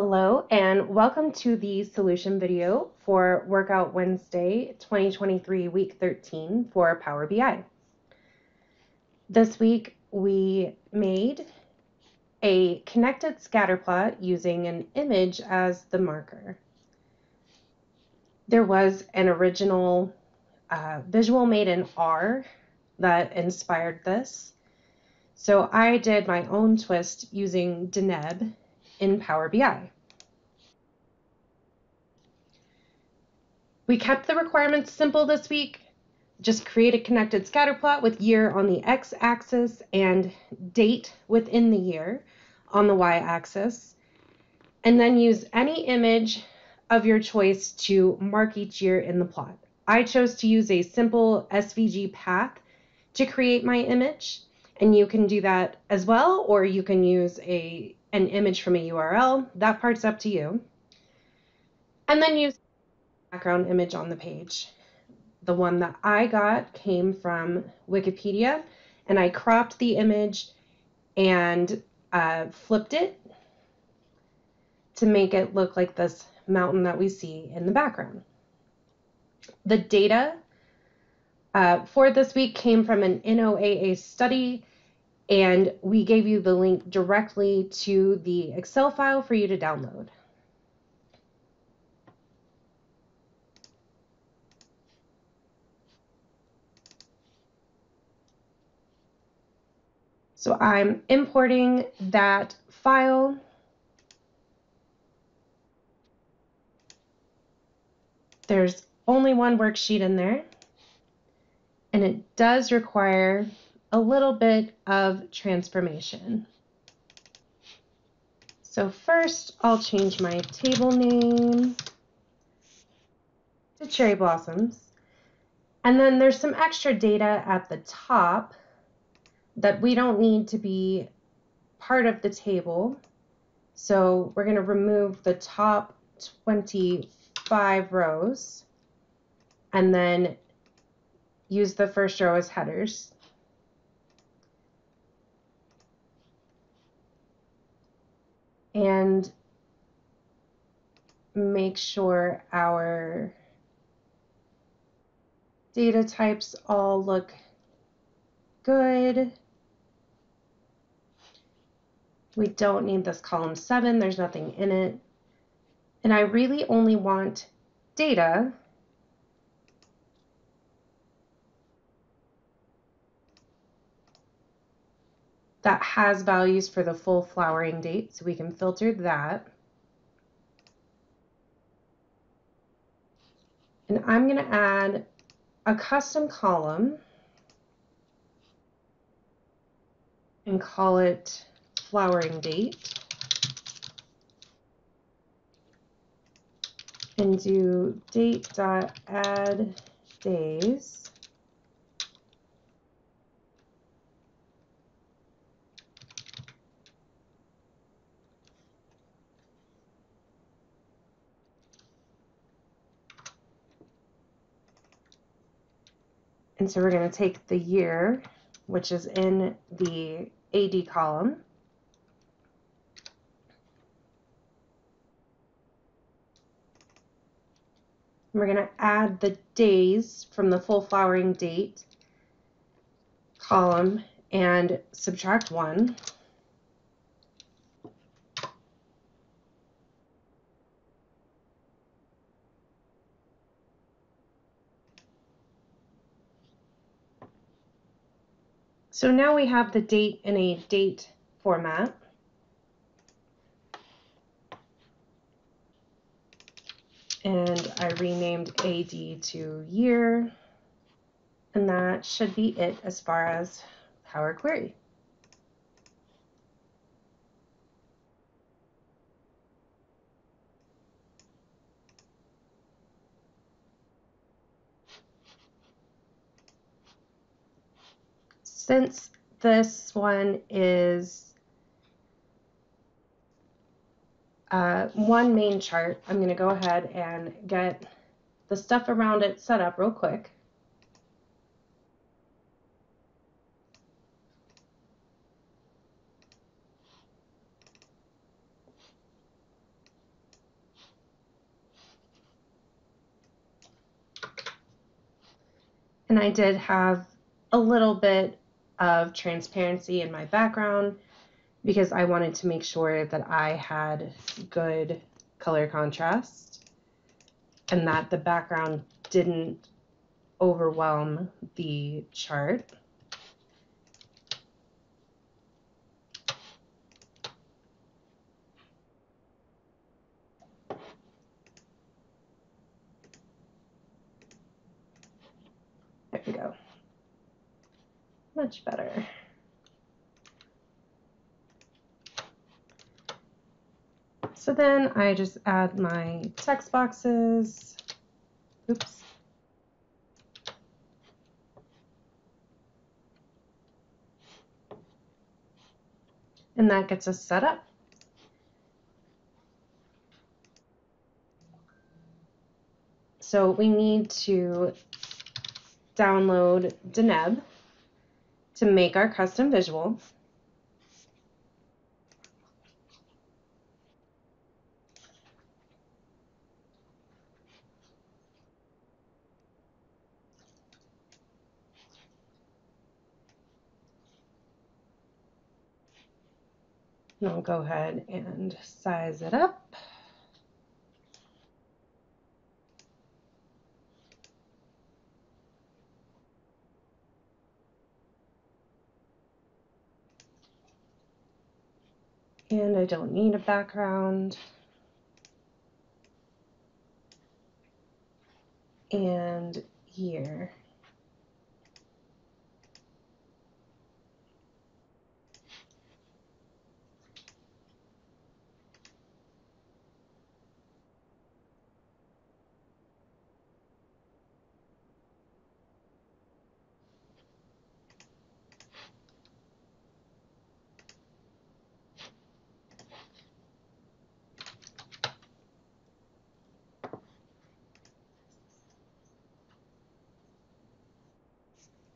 Hello and welcome to the solution video for Workout Wednesday 2023 week 13 for Power BI. This week we made a connected scatter plot using an image as the marker. There was an original uh, visual made in R that inspired this. So I did my own twist using Deneb in Power BI. We kept the requirements simple this week. Just create a connected scatter plot with year on the x-axis and date within the year on the y-axis. And then use any image of your choice to mark each year in the plot. I chose to use a simple SVG path to create my image, and you can do that as well, or you can use a an image from a URL. That part's up to you. And then use background image on the page. The one that I got came from Wikipedia, and I cropped the image and uh, flipped it to make it look like this mountain that we see in the background. The data uh, for this week came from an NOAA study, and we gave you the link directly to the Excel file for you to download. So I'm importing that file. There's only one worksheet in there, and it does require a little bit of transformation. So first, I'll change my table name to Cherry Blossoms. And then there's some extra data at the top that we don't need to be part of the table. So we're going to remove the top 25 rows and then use the first row as headers. And make sure our data types all look good. We don't need this column 7. There's nothing in it. And I really only want data that has values for the full flowering date, so we can filter that. And I'm going to add a custom column and call it flowering date and do date dot add days And so we're going to take the year, which is in the AD column, we're going to add the days from the full flowering date column and subtract 1. So now we have the date in a date format. and I renamed AD to year, and that should be it as far as Power Query. since this one is uh, one main chart, I'm going to go ahead and get the stuff around it set up real quick. And I did have a little bit of transparency in my background because I wanted to make sure that I had good color contrast and that the background didn't overwhelm the chart. There we go. Much better. So then I just add my text boxes. Oops. And that gets us set up. So we need to download Deneb to make our custom visual. And I'll go ahead and size it up. And I don't need a background. And here.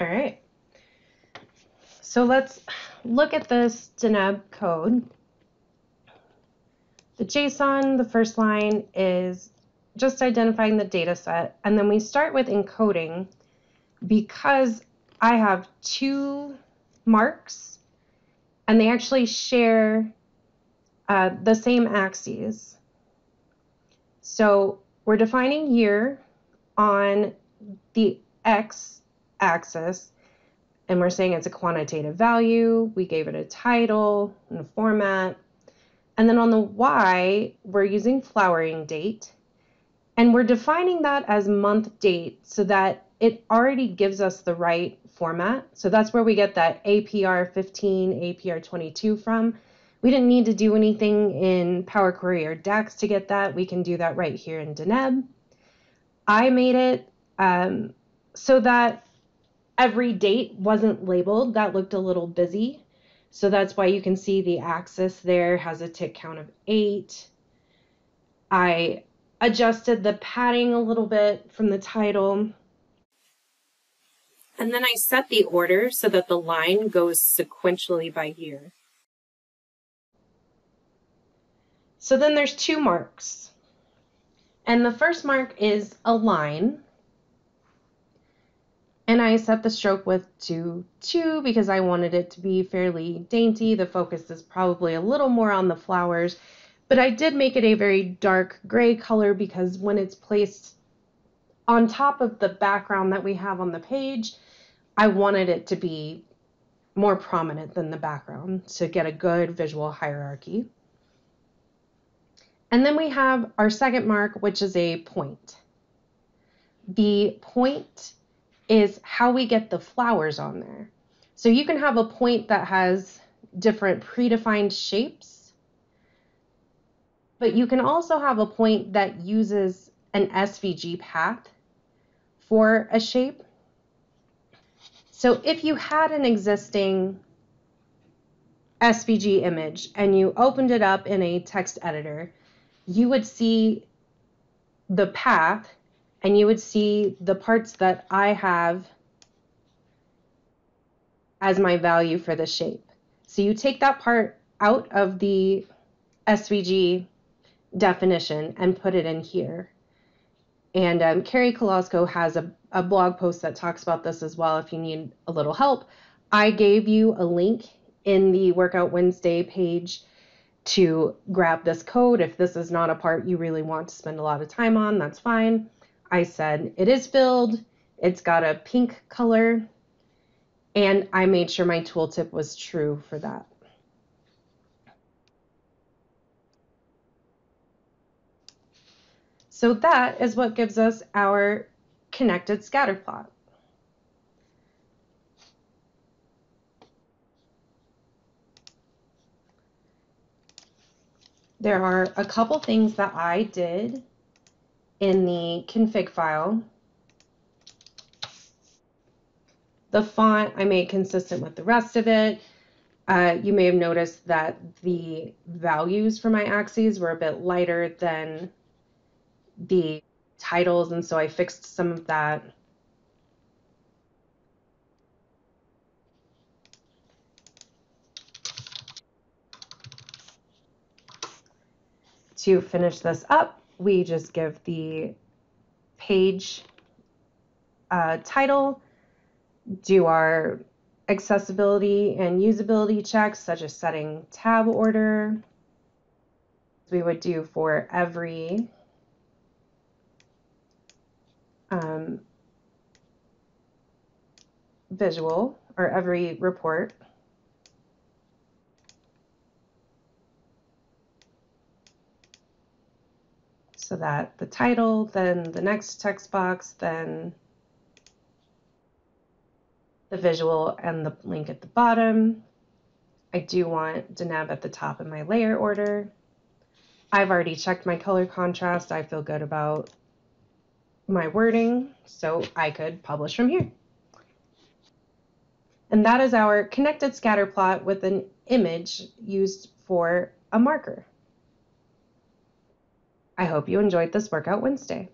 All right. So let's look at this Deneb code. The JSON, the first line is just identifying the data set. And then we start with encoding because I have two marks and they actually share uh, the same axes. So we're defining year on the X axis and we're saying it's a quantitative value. We gave it a title and a format. And then on the Y, we're using flowering date. And we're defining that as month date so that it already gives us the right format. So that's where we get that APR 15, APR 22 from. We didn't need to do anything in Power Query or DAX to get that. We can do that right here in Deneb. I made it um, so that every date wasn't labeled. That looked a little busy. So that's why you can see the axis there has a tick count of eight. I adjusted the padding a little bit from the title. And then I set the order so that the line goes sequentially by year. So then there's two marks. And the first mark is a line. And I set the stroke width to 2 because I wanted it to be fairly dainty. The focus is probably a little more on the flowers, but I did make it a very dark gray color because when it's placed on top of the background that we have on the page, I wanted it to be more prominent than the background to get a good visual hierarchy. And then we have our second mark, which is a point. The point is how we get the flowers on there. So you can have a point that has different predefined shapes, but you can also have a point that uses an SVG path for a shape. So if you had an existing SVG image and you opened it up in a text editor, you would see the path and you would see the parts that I have as my value for the shape. So you take that part out of the SVG definition and put it in here. And um, Kerry Kolosko has a, a blog post that talks about this as well if you need a little help. I gave you a link in the Workout Wednesday page to grab this code. If this is not a part you really want to spend a lot of time on, that's fine. I said it is filled, it's got a pink color, and I made sure my tooltip was true for that. So that is what gives us our connected scatter plot. There are a couple things that I did in the config file. The font I made consistent with the rest of it. Uh, you may have noticed that the values for my axes were a bit lighter than the titles, and so I fixed some of that. To finish this up, we just give the page uh, title, do our accessibility and usability checks, such as setting tab order. We would do for every um, visual or every report. So that the title, then the next text box, then the visual and the link at the bottom. I do want Deneb at the top of my layer order. I've already checked my color contrast. I feel good about my wording, so I could publish from here. And that is our connected scatter plot with an image used for a marker. I hope you enjoyed this Workout Wednesday.